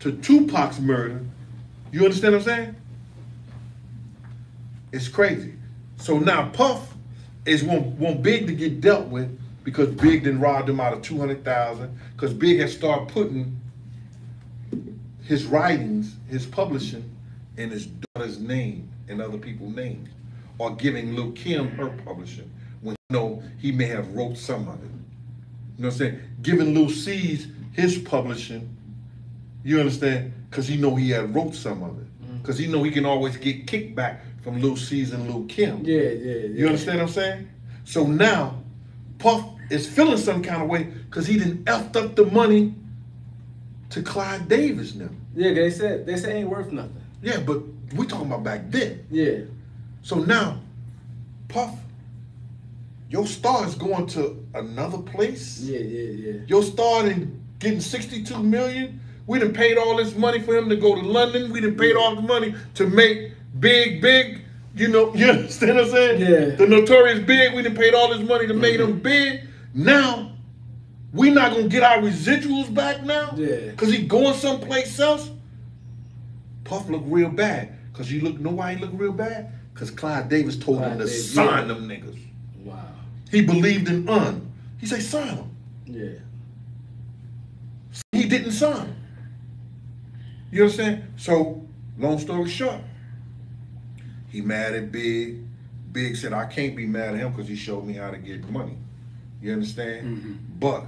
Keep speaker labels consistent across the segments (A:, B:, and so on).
A: to Tupac's murder. You understand what I'm saying? It's crazy. So now Puff is one, one Big to get dealt with because Big then robbed him out of 200,000 because Big had started putting his writings, his publishing, in his daughter's name and other people's names or giving Lil Kim her publishing when you know he may have wrote some of it. You know what I'm saying? Giving Lil Cease his publishing, you understand? Because he know he had wrote some of it. Mm. Because he know he can always get kickback from Lil Cease and Lil Kim.
B: Yeah, yeah, yeah.
A: You understand what I'm saying? So now, Puff is feeling some kind of way because he didn't effed up the money to Clive Davis now.
B: Yeah, they said they say ain't worth nothing.
A: Yeah, but we talking about back then.
B: Yeah.
A: So now, Puff, your star is going to another place.
B: Yeah, yeah, yeah.
A: Your star in getting 62 million. We done paid all this money for him to go to London. We done paid all the money to make big, big. You know, you understand what I'm saying?
B: Yeah.
A: The notorious big. We done paid all this money to make him mm-hmm. big. Now, we not gonna get our residuals back now.
B: Yeah.
A: Cause he going someplace else. Puff look real bad. Cause you look know why he look real bad? Cause Clive Davis told
B: Clive
A: him to
B: Davis,
A: sign them niggas.
B: Wow.
A: He believed in Un. He say sign them.
B: Yeah.
A: He didn't sign. You understand? So, long story short, he mad at Big. Big said, I can't be mad at him because he showed me how to get money. You understand? Mm-hmm. But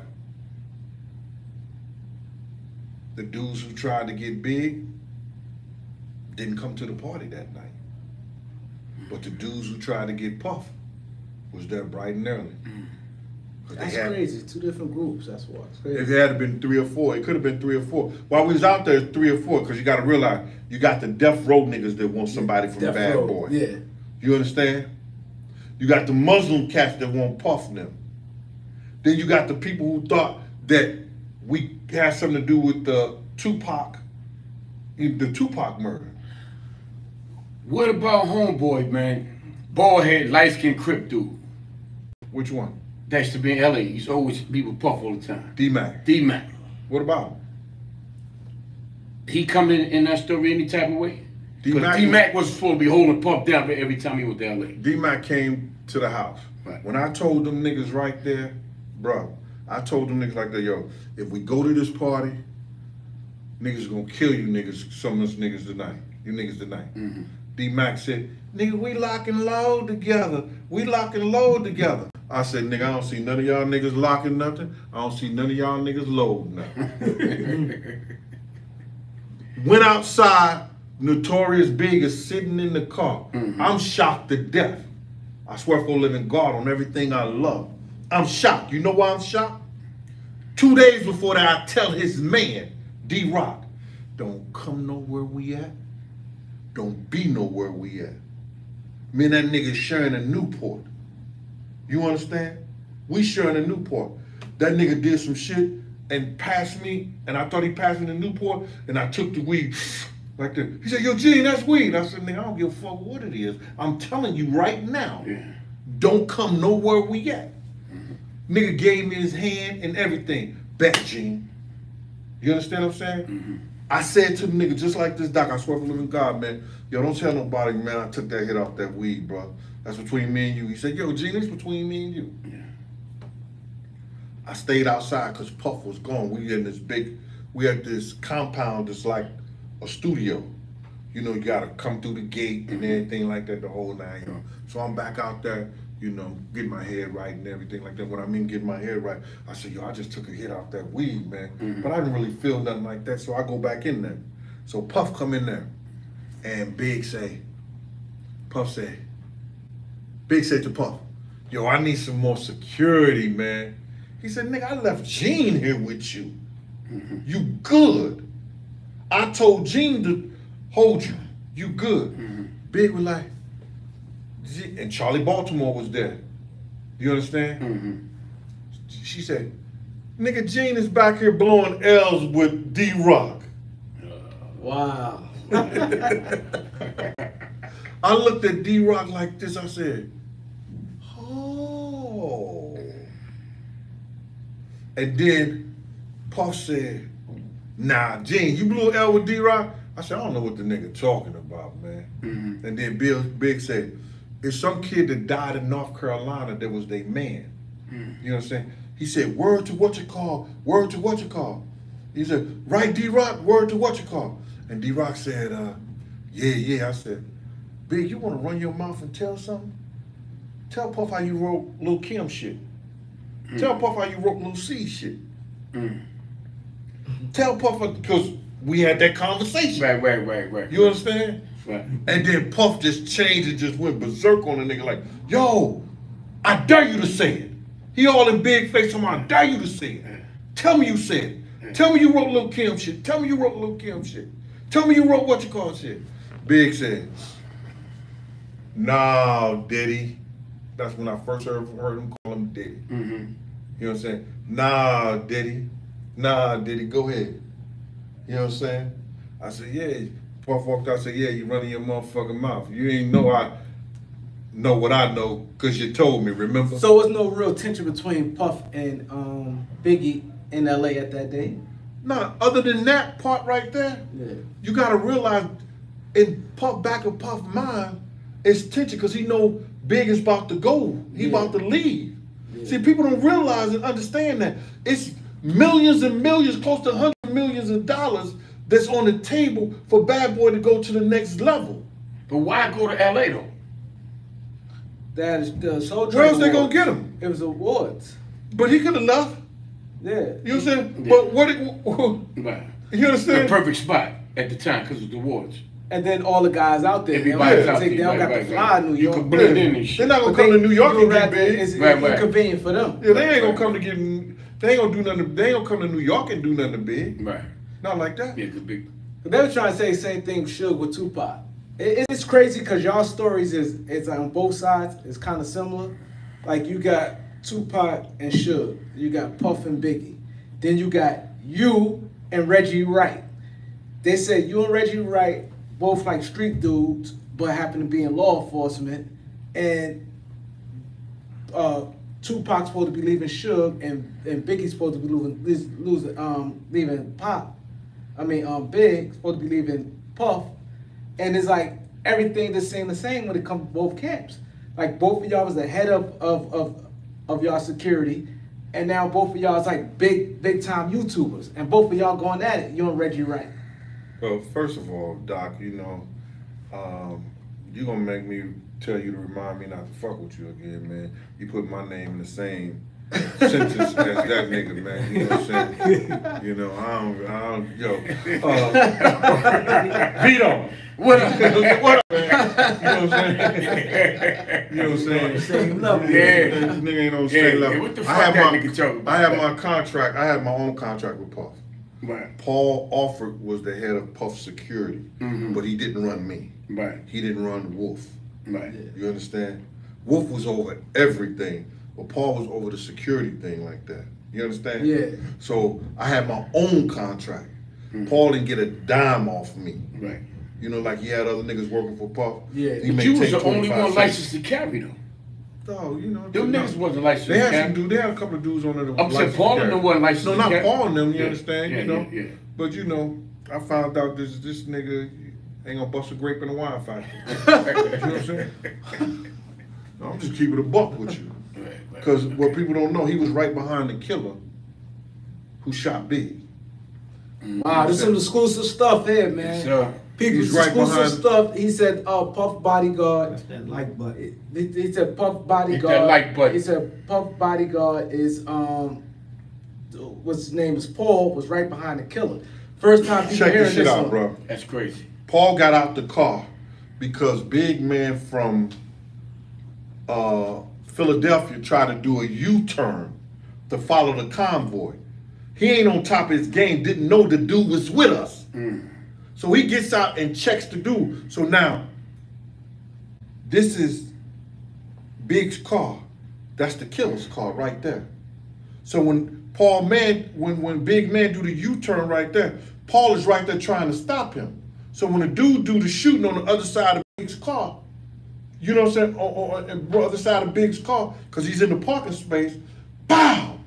A: the dudes who tried to get big didn't come to the party that night. But the dudes who tried to get Puff was there bright and early. they
B: That's
A: had-
B: crazy. Two different groups. That's why. It's crazy.
A: if it had been three or four, it could have been three or four. While we was out there, three or four, because you got to realize you got the death row niggas that want somebody from
B: Death
A: Bad
B: Row,
A: Boy.
B: Yeah.
A: You understand? You got the Muslim cats that want Puff them. Then you got the people who thought that we had something to do with the Tupac, the Tupac murder.
C: What about homeboy, man? Bald head, light skinned crip dude.
A: Which one?
C: That used to be in LA. He used to always be with Puff all the time.
A: D Mac.
C: D Mac.
A: What about him?
C: He come in in that story any type of way?
A: D-Mac-
C: D Mac was supposed to be holding Puff down for every time he was to LA.
A: D Mac came to the house.
C: Right.
A: When I told them niggas right there, bro, I told them niggas like that, yo, if we go to this party, niggas gonna kill you niggas, some of us niggas tonight. You niggas tonight. Mm-hmm. D Mac said, nigga, we lock and load together. We lock and load together. I said, nigga, I don't see none of y'all niggas locking nothing. I don't see none of y'all niggas loading nothing. Went outside, Notorious Big is sitting in the car. Mm-hmm. I'm shocked to death. I swear for a living God on everything I love. I'm shocked. You know why I'm shocked? Two days before that, I tell his man, D Roc, don't come nowhere we at. Don't be nowhere we at. Me and that nigga sharing a Newport. You understand? We sharing a Newport. That nigga did some shit and passed me, and I thought he passed me the Newport, and I took the weed like that. He said, Yo, Gene, that's weed. I said, nigga, I don't give a fuck what it is. I'm telling you right now,
C: Yeah.
A: don't come nowhere we at. Mm-hmm. Nigga gave me his hand and everything. Bet, Gene. You understand what I'm saying? Mm-hmm. I said to the nigga, just like this doc, I swear the living God, man, yo, don't tell nobody, man, I took that hit off that weed, bro. That's between me and you. He said, yo, Gene, it's between me and you. Yeah. I stayed outside because Puff was gone. We in this big, we had this compound that's like a studio. You know, you gotta come through the gate and everything like that, the whole nine. yards. So I'm back out there, you know, getting my head right and everything like that. What I mean getting my head right, I said, yo, I just took a hit off that weed, man. Mm-hmm. But I didn't really feel nothing like that, so I go back in there. So Puff come in there, and Big say, Puff say, Big said to Puff, yo, I need some more security, man. He said, nigga, I left Gene here with you. Mm-hmm. You good. I told Gene to hold you. You good. Mm-hmm. Big was like, and Charlie Baltimore was there. You understand? Mm-hmm. She said, nigga, Gene is back here blowing L's with D Roc.
B: Uh, wow.
A: I looked at D Roc like this. I said, And then Puff said, nah, Gene, you blew L with D-Roc? I said, I don't know what the nigga talking about, man.
C: Mhm.
A: And then Bill Big said, it's some kid that died in North Carolina that was their man. You know what I'm saying? He said, word to what you call, word to what you call. He said, right D-Roc, word to what you call. And D-Roc said, uh, yeah, yeah. I said, Big, you want to run your mouth and tell something? Tell Puff how you wrote Lil Kim shit. Tell Puff how you wrote C shit.
C: Mm.
A: Tell Puff because we had that conversation.
C: Right, right, right, right.
A: You understand?
C: Right.
A: And then Puff just changed and just went berserk on the nigga like, yo, I dare you to say it. He all in big face about, I dare you to say it. Tell me you said it. Tell me you wrote Lil Kim shit. Tell me you wrote Lil Kim shit. Tell me you wrote what you call shit. Big said, nah, Diddy. That's when I first heard, heard him call him Diddy.
C: Mm-hmm.
A: You know what I'm saying? Nah, Diddy. Nah, Diddy, go ahead. You know what I'm saying? I said, yeah. Puff walked out said, yeah, you running your motherfucking mouth. You ain't know I know what I know because you told me, remember?
B: So was no real tension between Puff and um, Biggie in LA at that day.
A: nah, other than that part right there,
B: Yeah.
A: you gotta realize in Puff back of Puff mind, it's tension because he know Big is about to go. He
B: Yeah.
A: about to leave.
B: Yeah.
A: See, people don't realize and understand that it's millions and millions, close to hundred millions of dollars that's on the table for Bad Boy to go to the next level.
C: But why go to LA though?
B: That is the Soul
A: Where else they gonna get him?
B: It was awards.
A: But he could have left.
B: Yeah.
A: You know what I'm saying?
C: Yeah.
A: But what? It,
C: Right.
A: you
C: The
A: understand?
C: perfect spot at the time because of the awards.
B: And then all the guys out there.
C: Everybody's
B: they don't,
C: out
B: take-
C: there,
B: they don't
C: right,
B: got
C: right,
B: to fly
C: right.
B: New
C: You
B: York.
C: could blend in and
A: They're not gonna
B: But
A: come
B: they-
A: to New York and get big.
B: It's
C: Right,
B: inconvenient for them.
A: Yeah, they ain't gonna come to get. They ain't gonna do nothing. They ain't gonna come to New York and do nothing big.
C: Right.
A: Not like that.
C: Yeah, cause big.
B: But they were trying to say the same thing with Suge with Tupac. It, it's crazy because y'all stories is it's on both sides. It's kind of similar. Like you got Tupac and Suge. You got Puff and Biggie. Then you got you and Reggie Wright. They said you and Reggie Wright both like street dudes, but happen to be in law enforcement. And uh, Tupac's supposed to be leaving Suge, and, and Biggie's supposed to be losing, losing um, leaving Pop. I mean, um, Big supposed to be leaving Puff, and it's like everything the same the same when it comes to both camps. Like both of y'all was the head of of of, of y'all security, and now both of y'all is like big big time YouTubers, and both of y'all going at it. You and Reggie Wright.
A: Well, first of all, Doc, you know, um, you gonna make me tell you to remind me not to fuck with you again, man. You put my name in the same sentence as that nigga, man. You know what I'm saying? You know, I don't, I don't, yo, uh, Vito.
C: What up?
A: what up, man? You know what I'm saying? You know what I'm saying?
B: Same level.
C: Yeah.
A: This nigga ain't on the same
C: yeah,
A: level.
C: what the
A: I have
C: that
A: my,
C: nigga talking about?
A: I have my contract. I have my own contract with Puff.
C: Right.
A: Paul Offord was the head of Puff Security,
C: Mhm.
A: but he didn't run me.
C: Right.
A: He didn't run Wolf.
C: Right.
A: You understand? Wolf was over everything, but Paul was over the security thing like that. You understand?
B: Yeah.
A: So I had my own contract. Paul didn't get a dime off me.
C: Right.
A: You know, like he had other niggas working for Puff.
B: Yeah.
A: He
C: But you was the only
A: 25
C: one
A: cents.
C: licensed to carry though.
A: No, you know.
C: Them
A: no.
C: niggas wasn't licensed
A: They
C: to
A: had some
C: carry.
A: dude. They had a couple of dudes on there. That
C: I'm saying
A: licensed
C: Paul
A: to
C: and them wasn't licensed
A: No, not
C: carry.
A: Paul and them. You
C: Yeah,
A: understand?
C: yeah,
A: you know.
C: yeah, yeah.
A: But you know, I found out this this nigga ain't gonna bust a grape in a wine factory. you know what I'm saying? No, I'm just keeping a buck with you.
C: Right, right.
A: Because what people don't know, he was right behind the killer who shot Big.
B: Wow, this is some exclusive stuff here, man.
C: Yes, sir.
A: He's right
B: exclusive
A: behind-
B: stuff. He said, "Oh, Puff Bodyguard.
D: That's that like button.
B: He, he said Puff Bodyguard.
C: Hit that like button.
B: He said Puff Bodyguard is um, what's his name is Paul was right behind the killer. First time people
A: Check
B: hearing
A: this shit
B: this
A: out,
B: one.
A: bro.
C: That's crazy.
A: Paul got out the car because big man from uh, Philadelphia tried to do a U-turn to follow the convoy. He ain't on top of his game, didn't know the dude was with us. So he gets out and checks the dude. So now, this is Big's car. That's the killer's car right there. So when Paul Man, when when Big Man do the U-turn right there, Paul is right there trying to stop him. So when the dude do the shooting on the other side of Big's car, you know what I'm saying, on, the other side of Big's car, because he's in the parking space, bow!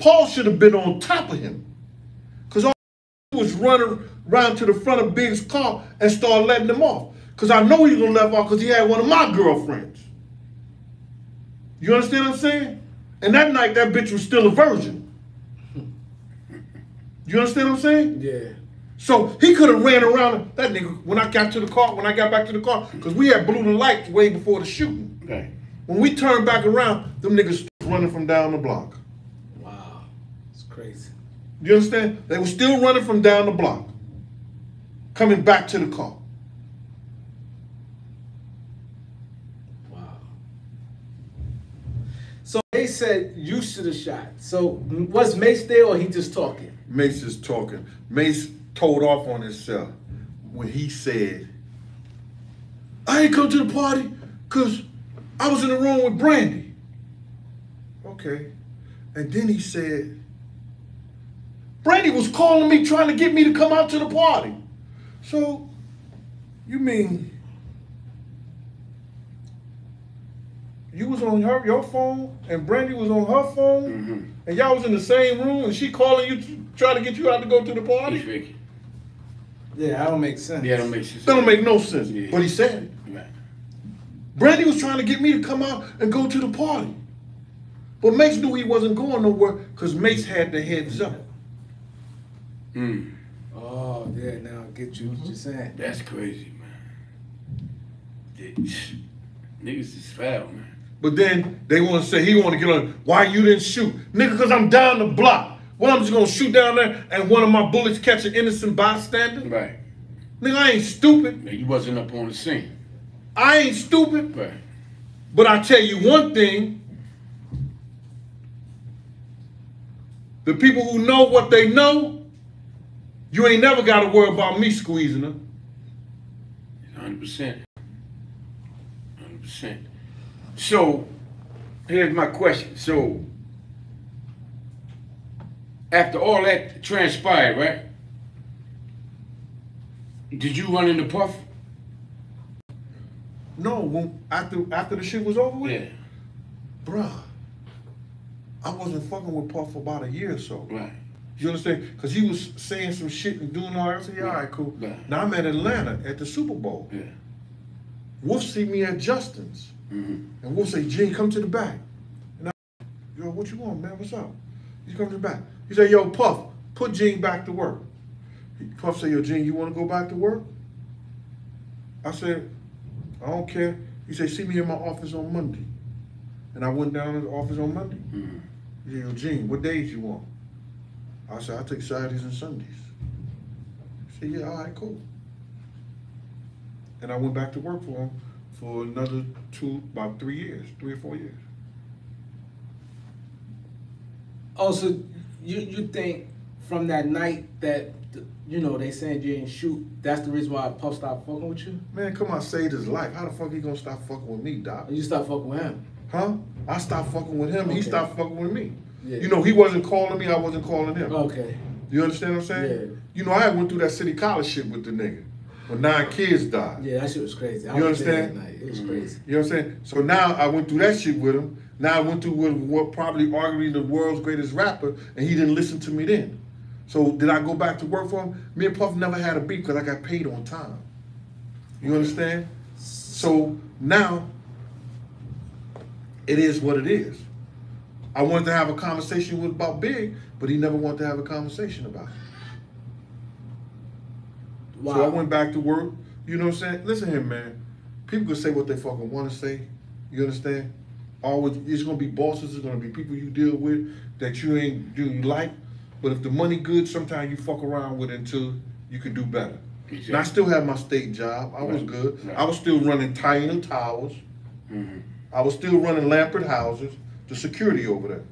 A: Paul should have been on top of him. Because all he was running around to the front of Big's car and started letting them off. Cause I know he was gonna let off because he had one of my girlfriends. You understand what I'm saying? And that night that bitch was still a virgin. You understand what I'm saying?
B: Yeah.
A: So he could have ran around that nigga when I got to the car, when I got back to the car, because we had blew the lights way before the shooting.
C: Right.
A: When we turned back around, them niggas running from down the block.
B: Wow. It's crazy.
A: You understand? They were still running from down the block, coming back to the car.
B: Wow. So they said you should have shot. So was Mase there or he just talking?
A: Mase is talking. Mase told off on himself when he said, I ain't come to the party because I was in the room with Brandy. Okay. And then he said, Brandy was calling me trying to get me to come out to the party. So, you mean you was on her your phone and Brandy was on her phone
C: Mhm.
A: and y'all was in the same room and she calling you to try to get you out to go to the party?
B: Yeah, that don't make sense.
C: Yeah, that don't make sense.
A: That don't make no sense.
C: Yeah.
A: But he said it.
C: Right.
A: Brandy was trying to get me to come out and go to the party. But Mase knew he wasn't going nowhere because Mase had the heads up.
C: Mm.
B: Oh, yeah, now I get you what mm-hmm. you're saying.
C: That's crazy, man. They- Niggas is foul, man.
A: But then they want to say he want to get on. Why you didn't shoot, nigga? Because I'm down the block. Well, I'm just gonna shoot down there and one of my bullets catch an innocent bystander.
C: Right.
A: Nigga, I ain't stupid.
C: Man, you wasn't up on the scene.
A: I ain't stupid.
C: Right.
A: But I tell you one thing. The people who know what they know, you ain't never got to worry about me squeezing
C: percent. Hundred percent. So, here's my question. So, after all that transpired, right? Did you run into Puff?
A: No, when, after after the shit was over with,
C: Yeah.
A: bruh, I wasn't fucking with Puff for about a year or so.
C: Right.
A: You understand? Because he was saying some shit and doing all that. I said, yeah, all right, cool.
C: Right.
A: Now I'm at Atlanta at the Super Bowl.
C: Yeah.
A: Wolf see me at Justin's.
C: Mm-hmm.
A: And Wolf say, Gene, come to the back. And I, yo, what you want, man? What's up? He come to the back. He said, yo, Puff, put Gene back to work. Puff said, yo, Gene, you want to go back to work? I said, I don't care. He said, see me in my office on Monday. And I went down to the office on Monday.
C: Mm-hmm.
A: He said, yo, Gene, what days you want? I said, I take Saturdays and Sundays. He said, yeah, all right, cool. And I went back to work for him for another two, about three years, three or four years.
B: Also, Oh, you you think from that night that you know they saying you didn't shoot, that's the reason why Puff stopped fucking with you?
A: Man, come on, saved his life. How the fuck he gonna stop fucking with me, Doc?
B: You stop fucking with him?
A: Huh? I stopped fucking with him. He stopped fucking with me.
B: Yeah.
A: You know, he wasn't calling me. I wasn't calling him.
B: Okay.
A: You understand what I'm saying?
B: Yeah.
A: You know, I went through that city college shit with the nigga when nine kids died.
B: Yeah, that shit was crazy. I
A: You understand?
B: It was mm-hmm. crazy.
A: You know what I'm saying? So now I went through that shit with him. Now I went through with what probably arguably the world's greatest rapper, and he didn't listen to me then. So did I go back to work for him? Me and Puff never had a beef because I got paid on time. You understand? So now it is what it is. I wanted to have a conversation with about Big, but he never wanted to have a conversation about it.
B: Wow.
A: So I went back to work. You know what I'm saying? Listen here, man. People can say what they fucking want to say. You understand? Always, it's gonna be bosses. It's gonna be people you deal with that you ain't do you like. But if the money good, sometimes you fuck around with it until you can do better. And I still had my state job. I was good.
C: Right.
A: I was still running Taino Towers.
C: Mm-hmm.
A: I was still running Lambert Houses, the security over there,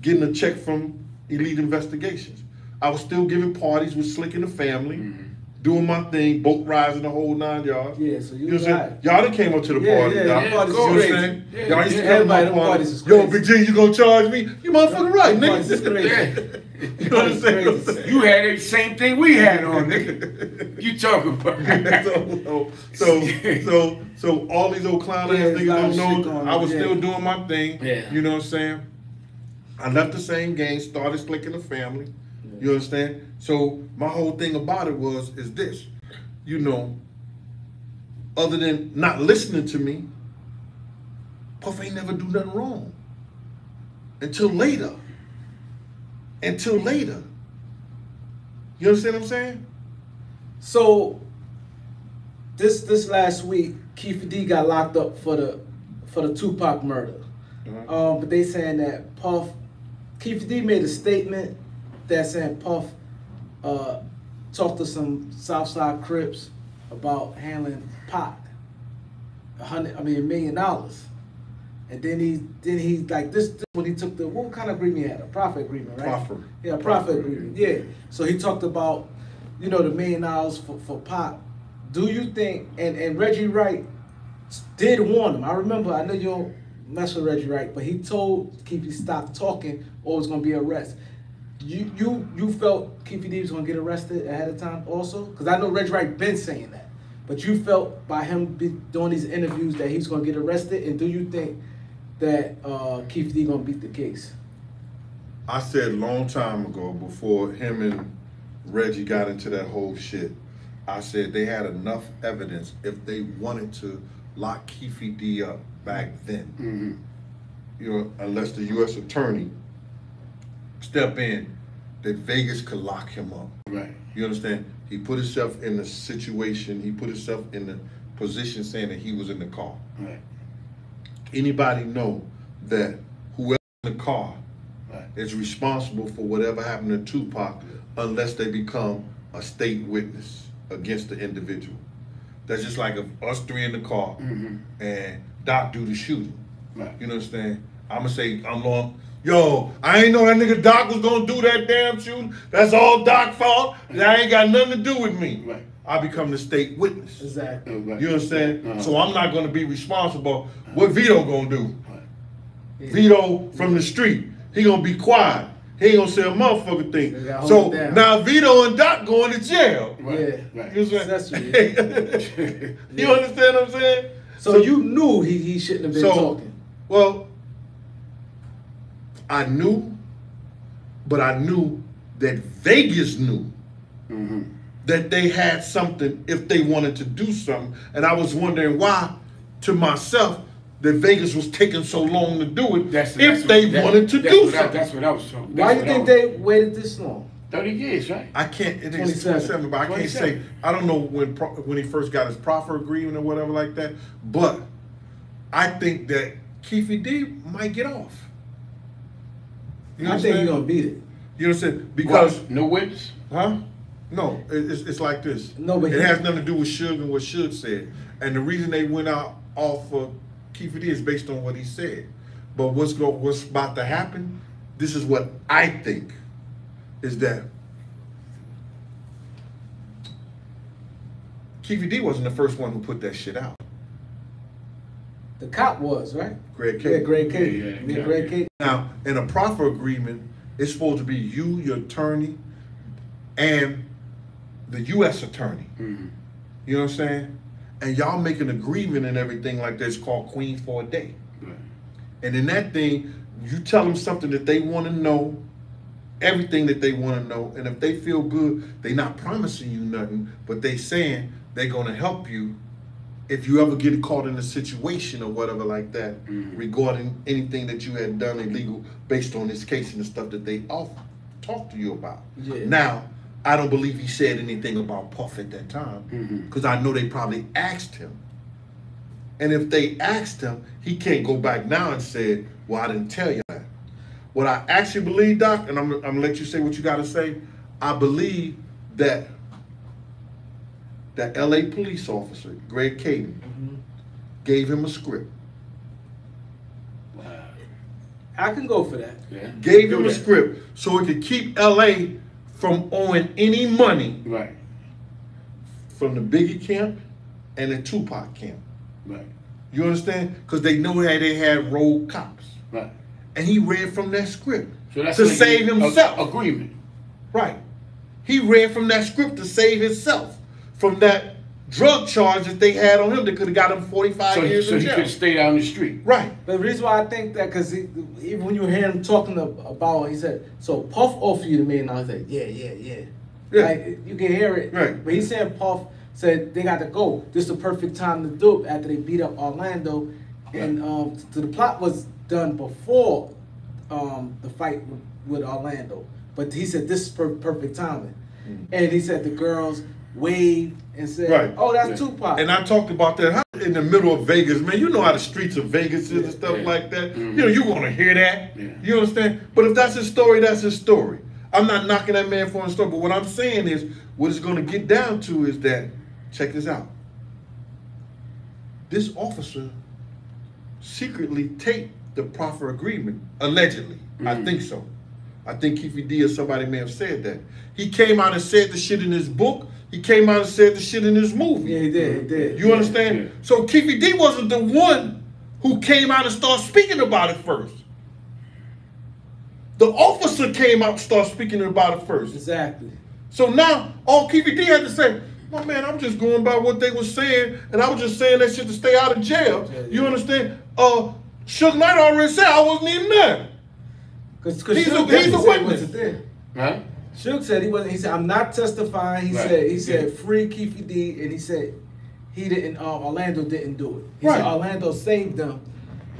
A: getting a check from Elite Investigations. I was still giving parties with Slick and the family,
C: Mm-hmm.
A: Doing my thing, boat rising the whole nine yards.
B: Yeah, so you
A: You know what I'm
B: right.
A: saying? Y'all done came up to the
B: Yeah,
A: party,
B: yeah,
A: y'all.
B: the
A: You
B: parties
A: know what I'm
B: is
A: saying? Y'all used to
B: Yeah,
A: come to my
B: the
A: party.
B: parties
A: Yo,
B: crazy.
A: Big G, you gonna charge me? You motherfucking right,
B: The parties is
A: nigga.
B: crazy.
A: You understand what I'm saying?
C: You had the same thing we had on, nigga. You talking about?
A: so, so, so, so, so all these old clown ass
B: Yeah, there's
A: niggas don't know. I was
B: on,
A: still doing my thing.
C: Yeah.
A: You know what I'm saying? I left the same game, started slicking the family. You understand? So my whole thing about it was is this, you know, other than not listening to me, Puff ain't never do nothing wrong. Until later. Until later. You understand what I'm saying?
B: So this this last week, Keefe D got locked up for the for the Tupac murder.
A: Uh-huh.
B: Um, but they saying that Puff, Keith D made a statement that saying Puff uh, talked to some Southside Crips about handling Pac, a hundred, I mean a million dollars. And then he, then he like this, this when he took the what kind of agreement he had a profit agreement, right?
A: Proffer.
B: Yeah, profit agreement. Yeah. So he talked about, you know, the million dollars for for Pac. Do you think? And and Reggie Wright did warn him. I remember. I know you don't mess with Reggie Wright, but he told Keefe to stop talking or it was gonna be arrest. You you you felt Keefe D was gonna get arrested ahead of time also? Because I know Reggie Wright been saying that, but you felt by him be doing these interviews that he's gonna get arrested. And do you think that uh, Keefe D gonna beat the case?
A: I said long time ago before him and Reggie got into that whole shit. I said they had enough evidence if they wanted to lock Keefe D up back then.
C: Mm-hmm.
A: You know, unless the U.S. attorney step in, that Vegas could lock him up.
C: Right.
A: You understand? He put himself in the situation. He put himself in the position saying that he was in the car.
C: Right.
A: Anybody know that whoever in the car
C: Right.
A: is responsible for whatever happened to Tupac unless they become a state witness against the individual. That's just like if us three in the car
C: Mhm.
A: and Doc do the shooting.
C: Right.
A: You know what I'm saying? I'ma say I'm long. Yo, I ain't know that nigga Doc was gonna do that damn shooting. That's all Doc fault. That ain't got nothing to do with me.
C: Right.
A: I become the state witness.
B: Exactly.
C: Right.
A: You understand?
C: Uh-huh.
A: So I'm not gonna be responsible. What Vito gonna do?
C: Right.
A: Vito from the street. He gonna be quiet. He ain't gonna say a motherfucking thing. So
B: hold it down.
A: now Vito and Doc going to jail.
C: Right.
B: Yeah.
C: Right.
A: You understand?
B: Accessory.
A: you understand what I'm saying?
B: So, you knew he, he shouldn't have been
A: So,
B: talking.
A: well, I knew, but I knew that Vegas knew
C: Mm-hmm.
A: that they had something if they wanted to do something. And I was wondering why, to myself, that Vegas was taking so long to do it
C: That's,
A: if
C: that's
A: they
C: what,
A: wanted to do
C: what I,
A: something.
C: that's what I was talking.
B: Why
C: do
B: you think they waited this long?
C: Thirty years, right?
A: I can't. It is
B: 27.
A: 27, but I can't say. I don't know when when he first got his proffer agreement or whatever like that. But I think that Keefe D might get off. You
B: I think
A: understand?
B: you're gonna beat it.
A: You understand? Because
C: What? no witness.
A: Huh? No, it's, it's like this.
B: No, but
A: it
B: he-
A: has nothing to do with Suge and what Suge said. And the reason they went out off of Keefe D is based on what he said. But what's go, what's about to happen? This is what I think is that Keefe D wasn't the first one who put that shit out.
B: The cop was right.
A: Greg
B: Yeah, Greg K.
C: Yeah, yeah,
B: Yeah,
C: yeah.
B: Greg K.
A: Now, in a proffer agreement, it's supposed to be you, your attorney, and the U.S. attorney.
C: Mm-hmm.
A: You know what I'm saying? And y'all make an agreement and everything like this called Queen for a Day.
C: Right.
A: And in that thing, you tell them something that they want to know, everything that they want to know. And if they feel good, they not promising you nothing, but they saying they're going to help you if you ever get caught in a situation or whatever like that
C: Mhm.
A: regarding anything that you had done illegal based on this case and the stuff that they off talk to you about.
B: Yeah.
A: Now, I don't believe he said anything about Puff at that time because I know they probably asked him. And if they asked him, he can't go back now and say, "Well, I didn't tell you that." What I actually believe, Doc, and I'm, I'm gonna let you say what you got to say. I believe that that L.A. police officer, Greg Kading,
B: Mhm.
A: gave him a script.
C: Wow.
B: I can go for that.
C: Yeah.
A: Gave
C: Do
A: him a script so it could keep L.A. from owing any money
C: Right.
A: from the Biggie camp and the Tupac camp.
C: Right.
A: You understand? Because they know that they had rogue cops.
C: Right.
A: And he read from that script
C: So that's
A: to
C: like
A: save himself.
C: a- agreement.
A: right. He read from that script to save himself from that drug charge that they had on him that could have got him 45
C: So,
A: years
C: so
A: in
C: he
A: jail.
C: could stay out on the street.
A: Right.
B: But the reason why I think that, because even when you hear him talking about, it, he said, "So Puff offered you the million dollars." He said, "Yeah, yeah, yeah."
A: Yeah.
B: Like you can hear it.
A: Right.
B: But he said Puff said they got to go. This is the perfect time to do it after they beat up Orlando, and um, so the plot was done before um, the fight with, with Orlando. But he said this is per- perfect timing, and he said the girls waved and said.
A: Right.
B: "Oh, that's
C: Yeah.
B: Tupac."
A: And I talked about that how in the middle of Vegas, man. You know how the streets of Vegas is and stuff
C: Yeah.
A: like that.
C: Mhm.
A: You know, you want to hear that.
C: Yeah.
A: You understand? But if that's his story, that's his story. I'm not knocking that man for his story. But what I'm saying is, what it's going to get down to is that, check this out. This officer secretly taped the proffer agreement, allegedly. I
C: Mhm.
A: think so. I think Keefe D or somebody may have said that. He came out and said the shit in his book. He came out and said the shit in his movie.
B: yeah, he did. He did.
A: You understand?
C: Yeah.
A: So Keefe D wasn't the one who came out and started speaking about it first. The officer came out and started speaking about it first.
B: Exactly.
A: So now all Keefe D had to say, my man, I'm just going by what they were saying, and I was just saying that shit to stay out of jail.
B: Yeah,
A: You understand? Uh Suge Knight already said I wasn't even there.
B: Because
A: He's a-
B: Suge
A: he's a
B: definitely said
A: witness.
B: wasn't.
C: Huh?
B: Suge said he wasn't. He said, "I'm not testifying." He
C: Right.
B: said, "He said free Keefe D," and he said he didn't. Um, Orlando didn't do it. He
A: Right.
B: said Orlando saved them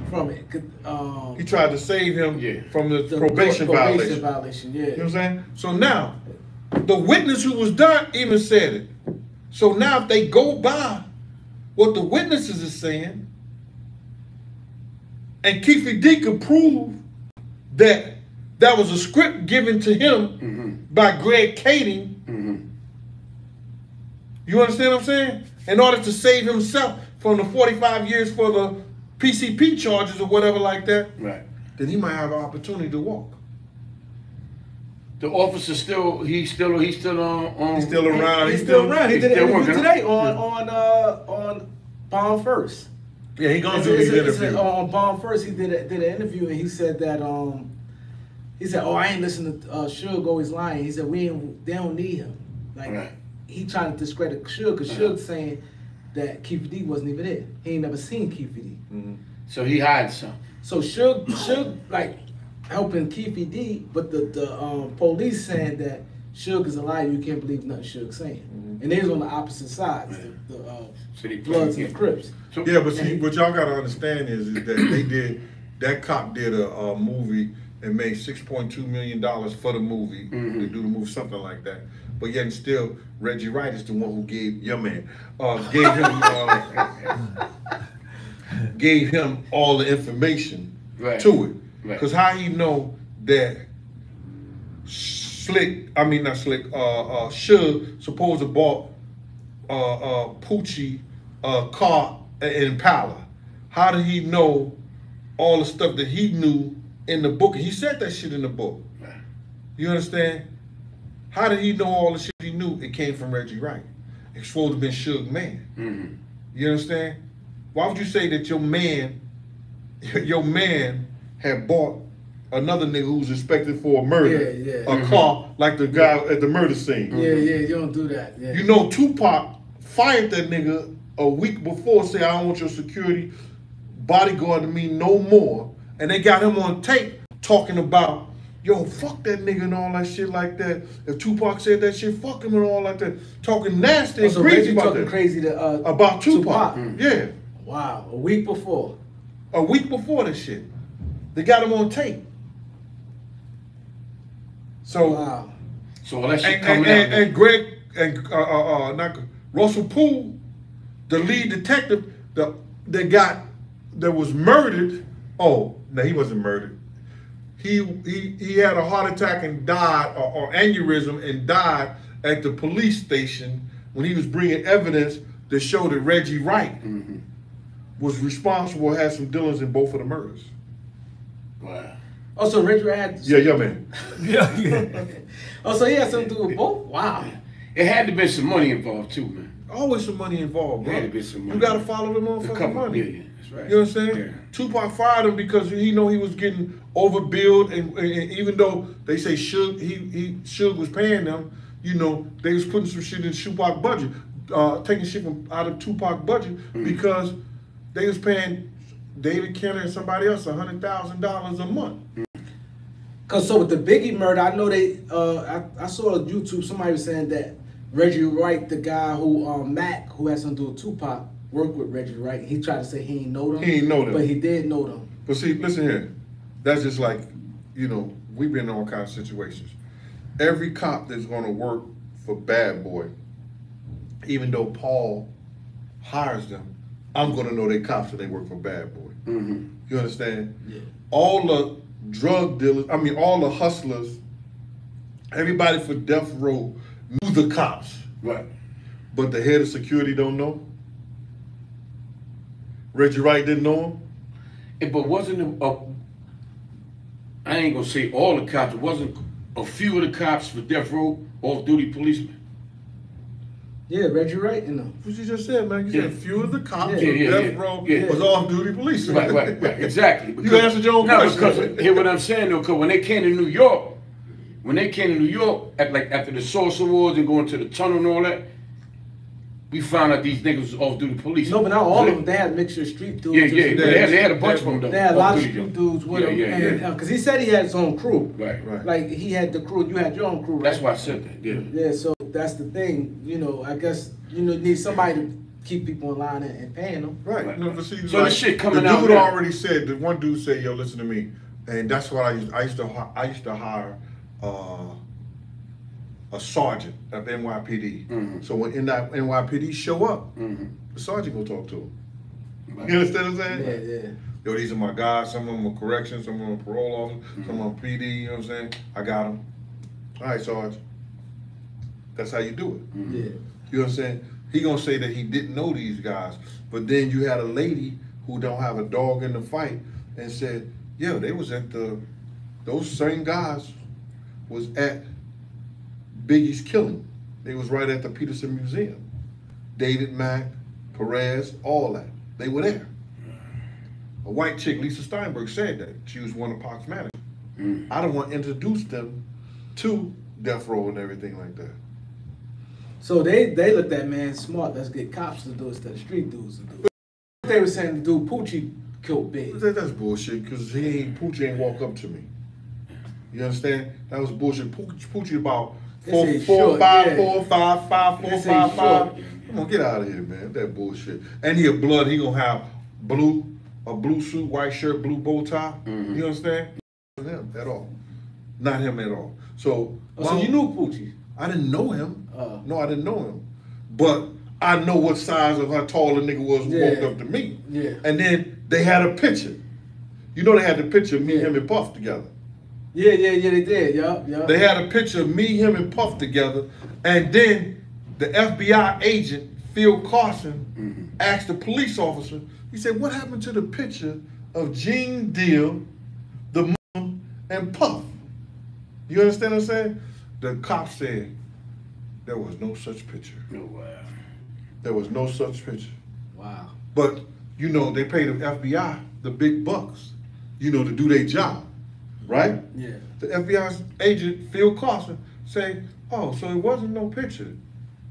B: from it. Um,
A: He tried to save him
C: Yeah.
A: from the,
B: the
A: probation, violation.
B: violation. Yeah.
A: You know what I'm saying? So now, the witness who was done even said it. So now, if they go by what the witnesses are saying, and Keefe D could prove that that was a script given to him
C: Mm-hmm.
A: by Greg Kading,
C: Mm-hmm.
A: you understand what I'm saying? In order to save himself from the 45 years for the PCP charges or whatever like that,
C: Right.
A: then he might have an opportunity to walk.
C: The officer still he still he's still on on
A: He's still around.
B: He's still around. He did an interview today on on uh, on Bomb First.
A: Yeah, he gonna do
B: it's-
A: his
B: it's-
A: interview.
B: on Bomb First, he did a, did an interview and he said that um he said, "Oh, I ain't listening to uh, Suge always lying." He said, "We ain't, they don't need him." Like
C: Right.
B: he trying to discredit Suge because
C: Uh-huh.
B: Suge's saying that Keefe D wasn't even there. He ain't never seen Keefe D.
A: Mhm.
C: So he hides some.
B: So Suge, Suge like helping Keefe D, but the the um, police saying that Suge is a liar. You can't believe nothing Suge's saying,
A: Mhm.
B: and they was on the opposite sides, the, the uh,
C: So they
B: Bloods and the Crips.
C: So,
A: Yeah, but see, what y'all gotta understand is, is that they did that cop did a, a movie and made six point two million dollars for the movie
C: Mhm.
A: to do the movie, something like that. But yet and still, Reggie Wright is the one who gave your man uh, gave him uh, gave him all the information
C: Right.
A: to it.
C: Right.
A: Cause how he know that Slick, I mean not Slick, uh, uh, Suge supposed to bought uh, uh, Poochie uh, car in Impala. How did he know all the stuff that he knew in the book? He said that shit in the book. You understand? How did he know all the shit he knew? It came from Reggie Wright. It's supposed to have been Suge Man.
C: Mhm.
A: You understand? Why would you say that your man, your man, had bought another nigga who's suspected for a murder,
B: Yeah, yeah.
A: a car like the guy at the murder scene?
B: Yeah, yeah, you don't do that. Yeah.
A: You know, Tupac fired that nigga a week before, say, I don't want your security bodyguard to me no more. And they got him on tape talking about, yo, fuck that nigga and all that shit like that. If Tupac said that shit, fuck him and all like that. Talking nasty and
B: so
A: crazy about
B: talking
A: that.
B: crazy to uh,
A: About Tupac.
B: Tupac.
A: Yeah.
B: Wow, a week before.
A: A week before this shit. They got him on tape. So
B: Wow.
C: So all that shit
A: and,
C: coming
A: and, and,
C: out.
A: and Greg and uh, uh, uh, not, Russell Poole, the lead detective, the that got that was murdered. Oh, no, he wasn't murdered. He he he had a heart attack and died, or, or aneurysm and died at the police station when he was bringing evidence that showed that Reggie Wright
C: Mhm.
A: was responsible, had some dealings in both of the murders.
C: Wow.
B: Oh, so Reggie had.
A: Yeah, yeah, man.
D: Yeah, yeah.
B: oh, so he had something to do with both. Wow.
C: It had to be some money involved too, man.
A: Always some money involved, bro.
C: Had to be some money.
A: You gotta follow the
C: A
A: motherfucking
C: couple
A: money.
C: million. That's right.
A: You know what I'm saying?
C: Yeah.
A: Tupac fired him because he know he was getting overbilled, and, and even though they say Suge, he he Suge was paying them, you know, they was putting some shit in Tupac budget. uh, taking shit from out of Tupac budget
C: Mm-hmm.
A: because they was paying David Kenner and somebody else a hundred thousand dollars a month.
B: Cause so with the Biggie murder, I know they. Uh, I, I saw on YouTube somebody was saying that Reggie Wright, the guy who um, Mac, who has something to do with Tupac, worked with Reggie right? He tried to say he ain't know them.
A: He ain't know them.
B: but he did know them.
A: But see, listen here. That's just like, you know, we've been in all kinds of situations. Every cop that's gonna work for Bad Boy, even though Paul hires them, I'm gonna know they cops and they work for Bad Boy.
C: Mm-hmm.
A: You understand?
B: Yeah.
A: All the drug dealers, I mean, all the hustlers, everybody for death row knew the cops,
C: Right.
A: but the head of security don't know. Reggie Wright didn't know him.
C: Eh, But wasn't a, a I ain't gonna say all the cops. It wasn't a few of the cops for death row off-duty policemen.
B: Yeah, Reggie Wright and them.
A: What you just said, man. You
C: Yeah.
A: said few of the cops
B: Yeah,
A: on
C: yeah,
A: death row
C: yeah.
A: was off-duty police.
C: Right, right, right. Exactly.
A: You answered your own
C: no,
A: question.
C: because hear what I'm saying though. Because when they came to New York, when they came to New York, at like after the Source Awards and going to the tunnel and all that, we found out these niggas was off-duty police.
B: No, but not all of them. They had mixture of street dudes.
C: Yeah, yeah.
B: some-
C: They had, they had a bunch of them though.
B: They had a lot of street dudes with
C: yeah,
B: him.
C: Yeah,
B: and,
C: yeah.
B: Because he said he had his own crew.
C: Right,
A: Right.
B: Like he had the crew, you had your own crew. Right?
C: That's why I said that. Yeah.
B: Yeah, so that's the thing. You know, I guess you know need somebody to keep people in line and, and paying them.
A: Right.
C: Right.
A: No, but see,
C: So this shit coming
A: the
C: out
A: dude
C: now.
A: already said. The one dude said, "Yo, listen to me," and that's what I used. I used to. I used to hire uh, a sergeant of NYPD.
C: Mhm.
A: So when in that NYPD show up,
C: Mm-hmm.
A: the sergeant gonna talk to him.
C: Right.
A: You understand what I'm saying?
B: Yeah, yeah.
A: Yo, these are my guys. Some of them are corrections, some of them are parole officers,
C: Mm-hmm.
A: some of them are PD. You know what I'm saying? I got them. All right, Sarge. That's how you do it.
C: Mm-hmm.
B: Yeah.
A: You know what I'm saying? He gonna say that he didn't know these guys, but then you had a lady who don't have a dog in the fight and said, "Yeah, they was at the, those same guys was at Biggie's killing. They was right at the Petersen Museum. David Mack, Perez, all that. They were there. A white chick, Leila Steinberg, said that she was one of Pac's managers.
C: Mm.
A: I don't want to introduce them to Death Row and everything like that.
B: So they they looked at man smart. Let's get cops to do it instead of street dudes to do it. They were saying the dude Poochie killed Big.
A: That, that's bullshit because he ain't Poochie ain't walk up to me. You understand? That was bullshit. Poochie, Poochie about four,
B: say
A: four,
B: short,
A: five,
B: yeah.
A: four, five, five,
B: They
A: five, five. Come on, get out of here, man. That bullshit. And he a blood. He gonna have blue, a blue suit, white shirt, blue bow tie.
C: Mhm.
A: You understand? Not him at all. Not him at all. So,
B: Oh, so you knew Poochie?
A: I didn't know him.
B: Uh.
A: no, I didn't know him. But I know what size of how tall the nigga was who
B: Yeah.
A: walked up to me.
B: Yeah.
A: And then they had a picture. You know they had the picture of me,
B: Yeah.
A: him, and Puff together.
B: Yeah, yeah, yeah. They did. Yup, yup.
A: They had a picture of me, him, and Puff together. And then the FBI agent, Phil Carson,
C: Mm-hmm.
A: asked the police officer, he said, What happened to the picture of Gene Deal, the mom, and Puff? You understand what I'm saying? The cop said, There was no such picture.
C: No, wow.
A: There was no such picture.
B: Wow.
A: But you know, they paid the FBI the big bucks, you know, to do their job, right?
B: Yeah.
A: The FBI's agent Phil Carson say, "Oh, so it wasn't no picture."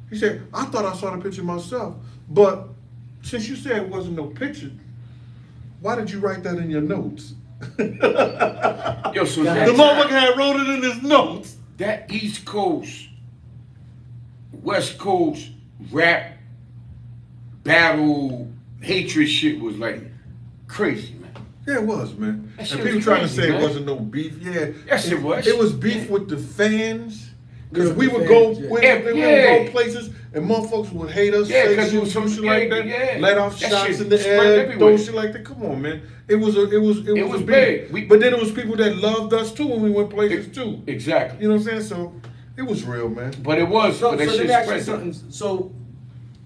A: He said, "I thought I saw the picture myself, but since you said it wasn't no picture, why did you write that in your notes?" the
C: Yo, so
B: The
A: motherfucker had wrote it in his notes.
C: that East Coast, West Coast rap battle hatred shit was like crazy, man.
A: Yeah, it was, man.
C: That
A: And people
C: was
A: trying to say
C: man.
A: it wasn't no beef. Yeah,
C: That shit
A: it,
C: was.
A: It was beef with the fans. Because we would
B: fans,
A: go,
B: yeah.
A: we,
C: Yeah,
A: we would go places, and motherfuckers would hate us,
C: Yeah,
A: say
C: 'cause
A: shit, do
C: some-
A: shit like that,
C: yeah.
A: let off
C: That
A: shots
C: shit
A: in the air,
C: everywhere.
A: throw shit like that. Come on, man. It was a, it was, it,
C: It
A: was,
C: was big.
A: beef.
C: We-
A: but then it was people that loved us too when we went places too.
C: Exactly.
A: You know what I'm saying? So it was real, man.
C: But it was,
B: So,
C: but
B: so
C: that
B: let me ask you something. So,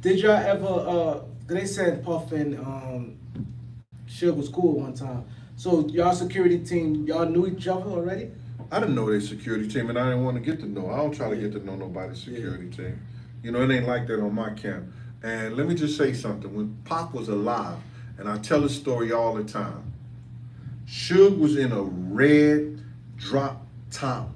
B: did y'all ever? uh They said Puff and um, Suge was cool one time. So y'all security team, y'all knew each other already?
A: I didn't know their security team, and I didn't want to get to know. I don't try to get to know nobody's security team. You know, it ain't like that on my camp. And let me just say something. When Pop was alive, and I tell this story all the time, Suge was in a red drop top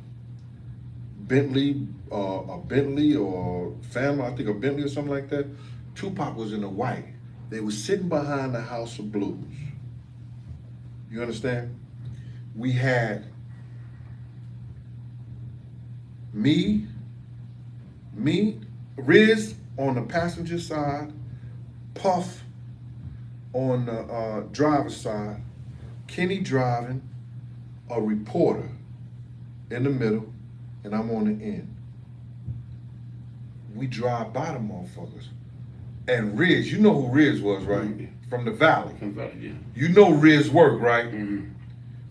A: Bentley, uh, a Bentley or family, I think a Bentley or something like that. Tupac was in a white. They was sitting behind the House of Blues. You understand? We had me, me, Riz on the passenger side, Puff on the uh, driver's side, Kenny driving, a reporter in the middle, and I'm on the end. We drive by the motherfuckers. And Riz, you know who Riz was, right?
C: Mhm.
A: From the valley.
C: Yeah.
A: You know Riz work, right?
C: Mhm.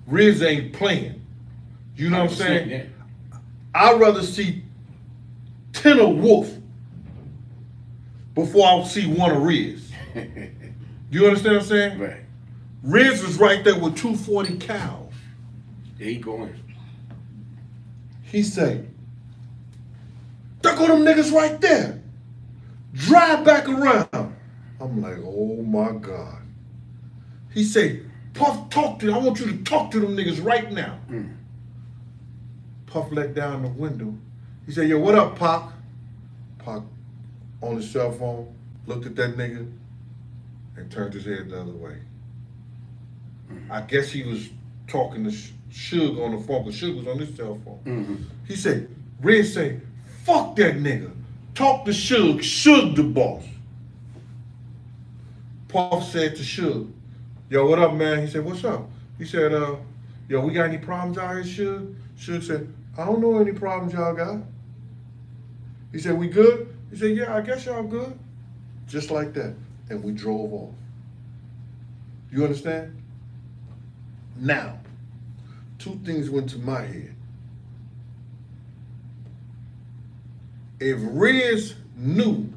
A: Riz ain't playing. You know what I'm saying?
C: Yeah.
A: I'd rather see ten of Wolf before I see one of Riz. You understand what I'm saying?
C: right.
A: Riz was right there with 240 cows.
C: There he going.
A: He say, there go them niggas right there. Drive back around. I'm like, oh my God. He said, Puff, talk to them. I want you to talk to them niggas right now.
C: Mm.
A: Puff let down the window. He said, yo, what up, Pac? Pac on his cell phone, looked at that nigga, and turned his head the other way. I guess he was talking to Suge on the phone, because Suge was on his cell phone.
C: Mhm.
A: He said, Red say, fuck that nigga. Talk to Suge. Suge the boss. Puff said to Suge, yo, what up, man? He said, what's up? He said, uh, yo, we got any problems out here, Suge? Suge said, I don't know any problems y'all got. He said, we good? He said, yeah, I guess y'all good. Just like that. And we drove off. You understand? Now, two things went to my head. If Riz knew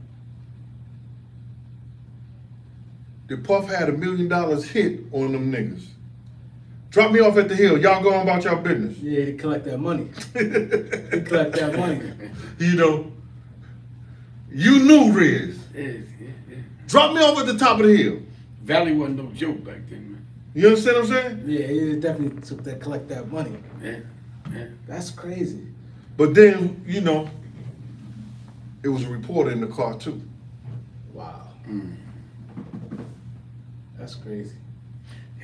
A: that Puff had a million dollars hit on them niggas, drop me off at the hill. Y'all go on about your business.
B: Yeah, he collect that money. He collect that money.
A: you know, you knew Riz.
C: Yeah, yeah, yeah.
A: Drop me off at the top of the hill.
C: Valley wasn't no joke back then, man.
A: You understand what I'm saying?
B: Yeah, he definitely took that collect that money.
C: Yeah. Yeah.
B: That's crazy.
A: But then, you know, it was a reporter in the car too.
B: Wow.
C: Mm.
B: That's crazy.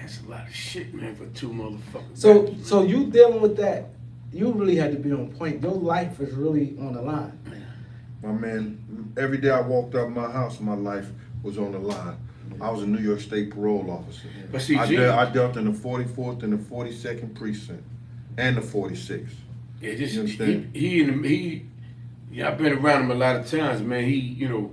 C: That's a lot of shit, man, for two motherfuckers.
B: So so you dealing with that, you really had to be on point. Your life is really on the line.
A: My man, every day I walked out my house, my life was on the line. I was a New York State parole officer.
C: But see,
A: I,
C: G-
A: de- I dealt in the 44th and the 42nd precinct and the 46th.
C: Yeah, just
A: You
C: he,
A: understand?
C: he and he. Yeah, I've been around him a lot of times, man. He, you know,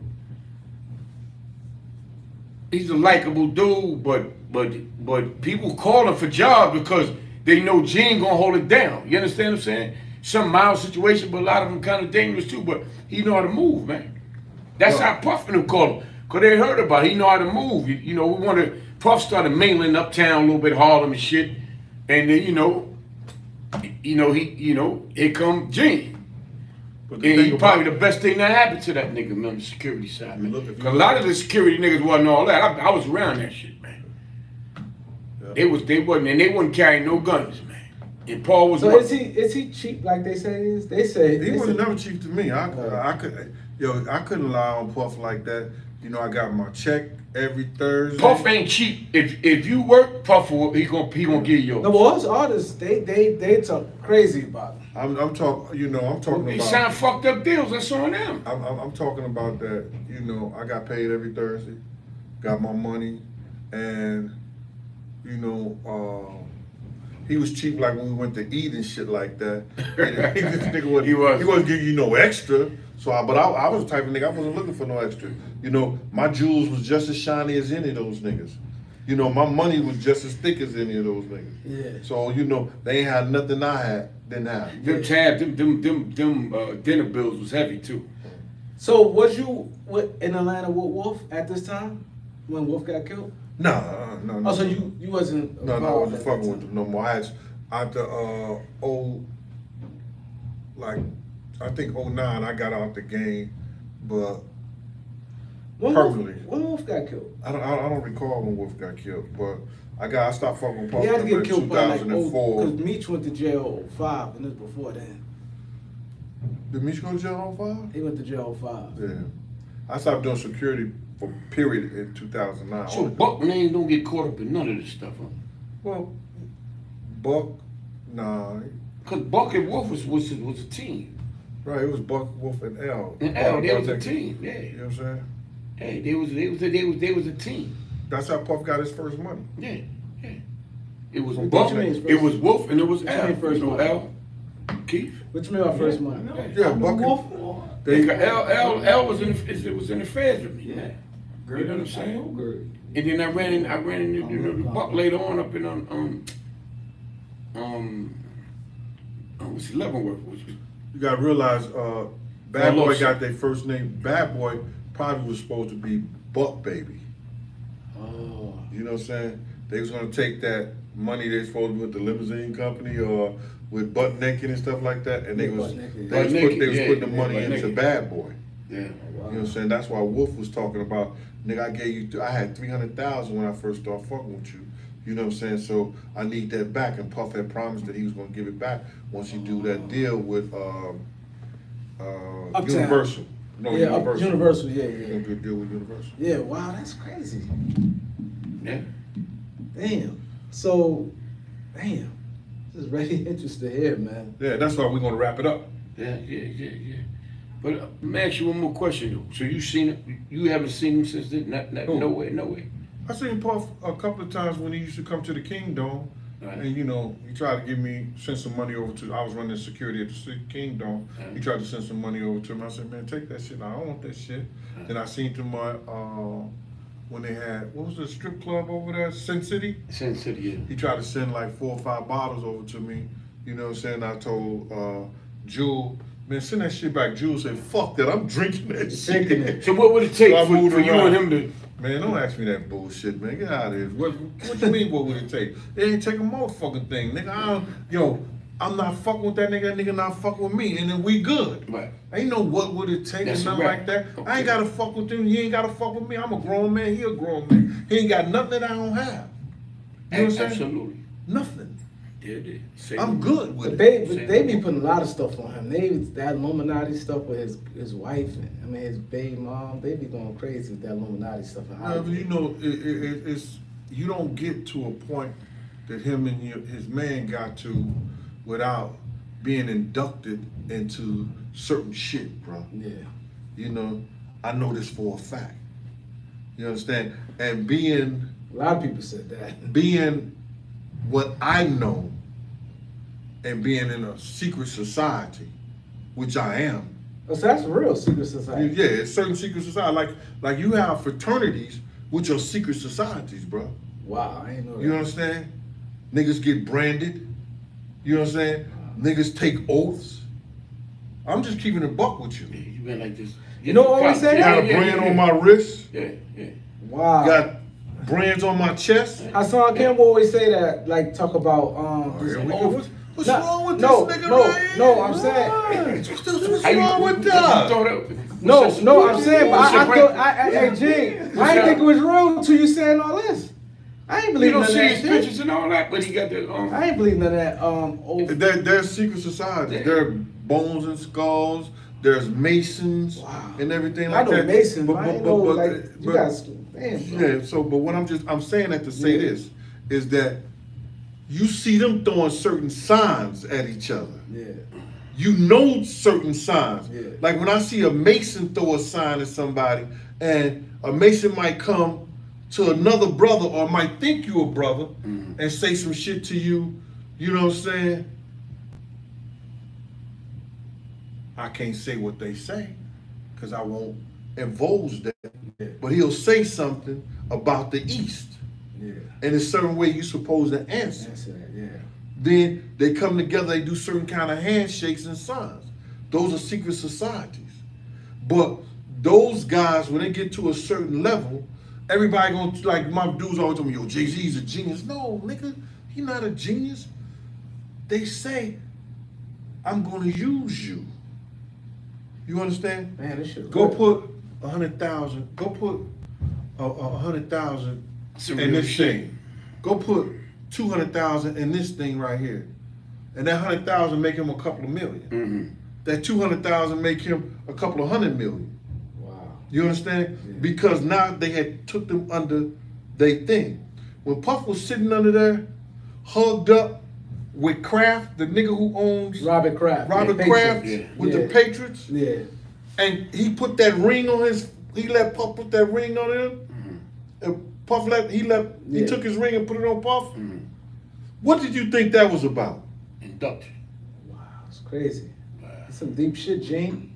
C: he's a likable dude, but but but people call him for jobs because they know Gene gonna hold it down. You understand what I'm saying? Some mild situation, but a lot of them kind of dangerous too. But he know how to move, man. That's how Puff and them call him. Cause they heard about it. he know how to move. You, you know, we want to Puff started mailing uptown a little bit, Harlem and shit, and then you know, you know he, you know, here come Gene.
A: But
C: And he
A: about-
C: probably the best thing that happened to that nigga, man, on the security side, man.
A: Look, if
C: a lot of the security niggas wasn't all that. I, I was around that shit, man.
A: Yeah.
C: They was, they wasn't, and they wasn't carrying no guns, man. And Paul was.
B: So
C: one-
B: is he is he cheap like they say is? They say
A: He
B: they
A: was
B: say-
A: never cheap to me. I, I could, yo, I couldn't lie on Puff like that. You know, I got my check every Thursday.
C: Puff ain't cheap. If if you work, Puff will, he gonna he gonna give you.
B: No, but us artists, they they they talk crazy about it.
A: I'm, I'm talking, you know, I'm talking
C: He
A: about.
C: signed fucked up deals. That's on them.
A: I'm, I'm, I'm talking about that. You know, I got paid every Thursday, got my money, and you know, uh, he was cheap like when we went to eat and shit like that. And this nigga wasn't,
C: He was.
A: He wasn't giving you no extra. So, I, but I, I was the type of nigga I wasn't looking for no extra. You know, my jewels was just as shiny as any of those niggas. You know, my money was just as thick as any of those niggas.
B: Yeah.
A: So you know, they ain't had nothing I had, didn't have.
C: Them tab, them them them them uh, dinner bills was heavy too.
B: So was you in Atlanta with Wolf at this time when Wolf got killed?
A: No, no, no.
B: Oh, so you you wasn't
A: No, no, I wasn't
B: at that
A: fucking with them no more. I had after uh oh like I think 09 I got out the game, but
B: When Wolf, when Wolf got killed?
A: I don't I don't recall when Wolf got killed, but I got I stopped fucking with Puff
B: He had to get killed by like oh,
A: 2004.
B: because Meech went to jail 05 and this before then.
A: Did Meech go to jail on five?
B: He went to jail oh five.
A: Yeah. I stopped doing security for period in two thousand nine.
C: So Buck name don't get caught up in none of this stuff, huh?
A: Well, Buck, nah,
C: Cause Buck and Wolf was was, was a team.
A: right, it was Buck, Wolf, and L.
C: And Al, they was a team. Yeah.
A: You know what I'm saying?
C: Hey, they was they was they was they was a team.
A: That's how Puff got his first money.
C: Yeah, yeah. It was
B: What
C: Buck,
B: you mean his first-
C: it was Wolf, and it was
B: What you
C: Al.
B: mean first
C: You know
B: money?
C: Al, Keith.
B: What you mean by first money?
A: Yeah, Buck.
C: They,
A: They,
C: Al, Al, Al was in the, it was in the feds with me.
D: Yeah.
C: You know what I'm saying? And then I ran in, I ran in, you know, the Buck later on up in um um um, um what's Leavenworth? Was,
A: you gotta realize, uh, Bad Boy
C: sir.
A: got their first name. Bad Boy probably was supposed to be Buck Baby.
B: Oh.
A: You know what I'm saying? They was gonna take that money they supposed to with the limousine company or with butt naked and stuff like that, and they was they was, put, they was
C: yeah,
A: putting the money
C: Butt
A: into
C: Naked.
A: Bad Boy.
C: yeah.
A: You know what I'm saying? That's why Wolf was talking about, nigga, I gave you, th- I had three hundred thousand when I first started fucking with you. You know what I'm saying? So I need that back, and Puff had promised that he was gonna give it back once he do that deal with, um, uh, Universal. No,
B: yeah, up-
A: Universal.
B: Universal. Yeah,
A: gonna
B: yeah.
A: do a deal with Universal.
B: Yeah. Wow, that's crazy.
C: Yeah.
B: Damn. So, damn. This is really interesting here, man.
A: Yeah, that's why we're gonna wrap it up.
C: Yeah, yeah, yeah, yeah. But uh, let me ask you one more question. So you seen it? You haven't seen him since then? Not, not, no way, no way.
A: I seen Puff a couple of times when he used to come to the King Dome,
C: Right.
A: and you know he tried to give me send some money over to. I was running security at the Ci- King Dome. He tried to send some money over to him. I said, man, take that shit. I don't want that shit. Then I seen to my uh, when they had what was the strip club over there, Sin City.
C: Sin City, yeah.
A: He tried to send like four or five bottles over to me. You know what I'm saying? I told uh, Jewel, man, send that shit back. Jewel said, fuck that. I'm drinking that shit.
B: Drinking it.
C: So what would it take
A: So
C: for, for you and him to?
A: Man, don't ask me that bullshit, man. Get out of here. What, what you mean, what would it take? It ain't take a motherfucking thing, nigga. I don't, yo, I'm not fucking with that nigga, that nigga not fucking with me, and then we good.
C: Right.
A: Ain't no what would it take
C: That's
A: and nothing
C: right.
A: like that. I ain't gotta fuck with him, he ain't gotta fuck with me. I'm a grown man, he a grown man. He ain't got nothing that I don't have. You know what I'm saying?
C: Absolutely.
A: Nothing.
C: Yeah, yeah. Same
A: I'm
C: with me.
A: good with
B: But
A: it.
B: they,
C: Same.
B: but they be putting a lot of stuff on him. They that Illuminati stuff with his his wife. And, I mean his baby mom. They be going crazy with that Illuminati stuff. in
A: Yeah, but you know, it, it, it- it's you don't get to a point that him and your, his man got to without being inducted into certain shit, bro.
B: Yeah.
A: You know, I know this for a fact. You understand? And being
B: A lot of people said that.
A: being what I know and being in a secret society, which I am.
B: Oh, so that's a real secret society.
A: Yeah, it's certain secret society. Like like you have fraternities which are secret societies, bro.
B: Wow, I ain't know that.
A: You understand? Niggas get branded. You know what I'm saying? Niggas take oaths. I'm just keeping a buck with you.
C: Yeah, you been like this.
B: You know what we say?
C: Yeah,
A: Got a
C: yeah,
A: brand
C: yeah,
A: on my wrist.
C: Yeah, yeah.
B: Wow.
A: Got brands on my chest.
B: I saw Campbell always say that, like talk about um.
A: Oh, here we go. What's, what's
B: no,
A: wrong with
B: no,
A: this nigga
B: no,
A: right here?
B: no, I'm saying-
A: What's, what's
C: How you-
A: wrong with
C: what
A: that?
C: thought
B: No, no, I'm saying, but
C: what's
B: I, I thought,
C: brand?
B: I, I, hey, G, I
C: What's
B: didn't think it was real until you saying all this. I ain't
C: You
B: believe
C: don't see his pictures and all that, but he got the um.
B: I ain't believe none of that. Um, old,
A: There, there's secret societies.
C: Yeah.
A: There are bones and skulls. There's masons
B: Wow.
A: and everything
B: I
A: like
B: know
A: that.
B: Mason, but,
A: But-
B: I
A: but-
B: ain't know
A: but-
B: like
A: but-
B: you guys. Damn, bro.
A: Yeah. So, but what I'm just I'm saying that to say
B: Yeah.
A: this is that you see them throwing certain signs at each other.
B: Yeah.
A: You know certain signs.
B: Yeah.
A: Like when I see a mason throw a sign at somebody, and a mason might come to another brother or might think you a brother
B: Mm-hmm.
A: and say some shit to you. You know what I'm saying? I can't say what they say because I won't divulge that. But he'll say something about the East,
B: Yeah.
A: and a certain way you're supposed to answer.
B: It. Yeah.
A: Then they come together, they do certain kind of handshakes and signs. Those are secret societies. But those guys, when they get to a certain level, everybody gonna like my dudes always tell me, yo, Jay-Z's a genius. No, nigga, he not a genius. They say, I'm gonna use you. You understand?
B: Man, this shit.
A: Go
B: real.
A: put a hundred thousand, go put a, a hundred thousand
C: Some
A: in
C: real
A: this
C: shit.
A: thing. Go put two hundred thousand in this thing right here. And that hundred thousand make him a couple of 1000000
C: Mm-hmm.
A: that two hundred thousand make him a couple of hundred million.
B: Wow.
A: You understand? Because now they had took them under they thing. When Puff was sitting under there, hugged up with Kraft, the nigga who owns
B: Robert Kraft.
A: Robert
B: yeah,
A: Kraft
B: Patriots.
A: with
B: yeah.
A: the Patriots,
B: Yeah.
A: and he put that ring on his. He let Puff put that ring on him. And Puff left. he let he took his ring and put it on Puff. Mm-hmm. What did you think that was about?
C: Induction.
B: Wow, it's crazy. That's some deep shit, Gene.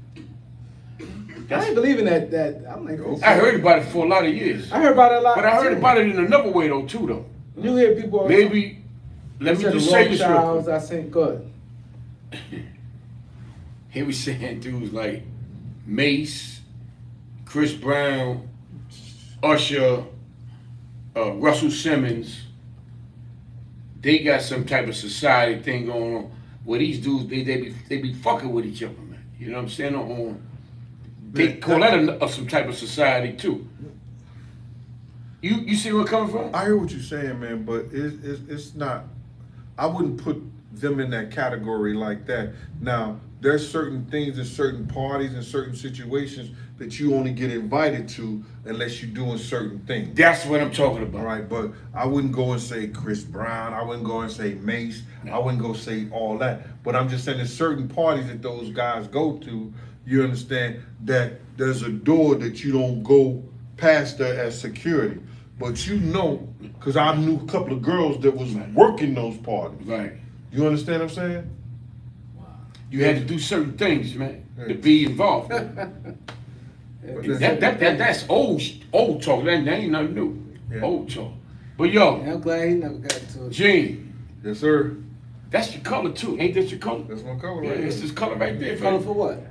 B: I
C: That's-
B: ain't believing that. That I'm like, oh,
C: I heard about it for a lot of years.
B: I heard about it a lot.
C: But I heard
B: too.
C: about it in another way though too though.
B: You hear people. all
C: Maybe let me just say this real
B: Rothschilds,
C: quick.
B: I think good.
C: He was saying dudes like Mase, Chris Brown, Usher, uh, Russell Simmons. They got some type of society thing going on where these dudes they they be they be fucking with each other, man. You know what I'm saying? On, they call that a, a- some type of society too. You you see where I'm coming from?
A: I hear what you're saying, man, but it's, it's, it's not. I wouldn't put them in that category like that. Now, there's certain things and certain parties and certain situations that you only get invited to unless you're doing certain things.
C: That's what I'm talking about.
A: All right, but I wouldn't go and say Chris Brown. I wouldn't go and say Mase. I wouldn't go say all that. But I'm just saying there's certain parties that those guys go to. You understand that there's a door that you don't go past there as security. But you know, because I knew a couple of girls that was working those parties.
C: Right.
A: You understand what I'm saying? Wow.
C: You had to do certain things, man, to be involved. man. That, that, that, that's old old talk. That, that ain't nothing new.
A: Yeah.
C: Old talk. But yo,
B: Yeah, I'm glad he never got to it.
C: Gene,
A: Yes, sir.
C: that's your color too. Ain't that your color?
A: That's my color
C: Yeah,
A: right
C: it's
A: there.
C: this color right there.
B: Color
C: Man.
B: for what?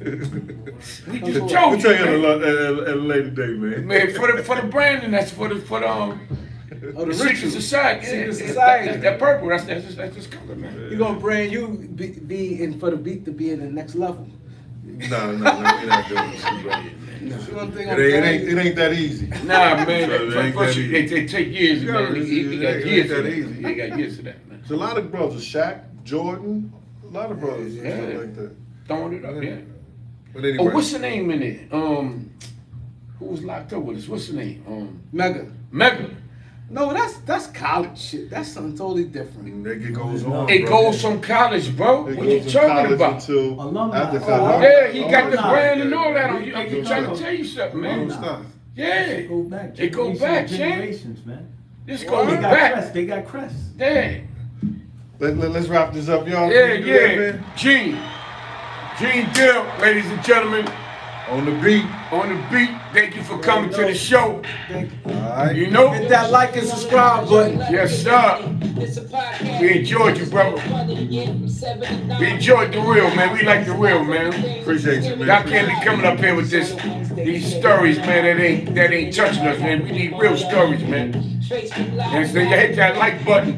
C: We just
B: for
C: told
A: We'll tell you at a,
C: man.
A: a, a later date, man.
C: Man, for the for the branding, that's for the for the um
B: Oh,
C: the
B: the
C: secret
B: ritual.
C: society.
B: Secret
C: Yeah,
B: society.
C: That, that purple. That's that's that's this color, man.
B: You gonna brand you be, be in for the beat to be in the next level.
A: No, no, no, we're not doing this, bro.
B: That's one thing
A: It
B: I'm
A: ain't, it ain't, that easy.
C: Nah, man.
A: So it
C: for-
A: ain't
C: for-
A: that easy.
C: they take years,
A: Yeah,
C: man. He, he, he
A: it
C: got
A: ain't
C: years
A: that
C: that.
A: easy.
C: He got years for that, man.
A: There's a lot of brothers, Shaq, Jordan, a lot of brothers and
C: Yeah.
A: stuff like that.
C: Throwing it up, yeah.
A: But anyway,
C: Oh, what's the name in it? Um, who was locked up with us? What's the name? Um,
B: Mega.
C: Mega.
B: No, that's that's college shit. That's something totally different.
A: it goes on.
C: It
A: bro.
C: goes from college, bro.
A: It
C: What you
A: goes from
C: talking
A: college
C: about?
A: Until
D: Alumni.
A: after
D: Oh,
A: college.
C: Yeah, he got the brand and all that. I'm, I'm trying to tell you something,
A: Don't
C: man.
A: stop.
C: Yeah,
D: Go back.
C: It go
D: generations
C: back,
D: generations, man.
C: this
D: They
C: goes
D: got
C: back.
D: crest. They got crest.
C: Yeah,
A: Let, let, us wrap this up, y'all.
C: yeah,
A: Can we do that,
C: yeah.
A: man?
C: Gene, Gene Deal, ladies and gentlemen,
A: On the beat.
C: on the beat. Thank you for coming to the show.
B: Thank you.
A: All right.
C: You know,
B: Hit that like and subscribe button.
C: Yes, sir. We enjoyed you, brother. We enjoyed the real, man. We like the real, man.
A: Appreciate you, man.
C: Y'all can't be coming up here with this, these stories, man. That ain't that ain't touching us, man. We need real stories, man. And so you hit that like button.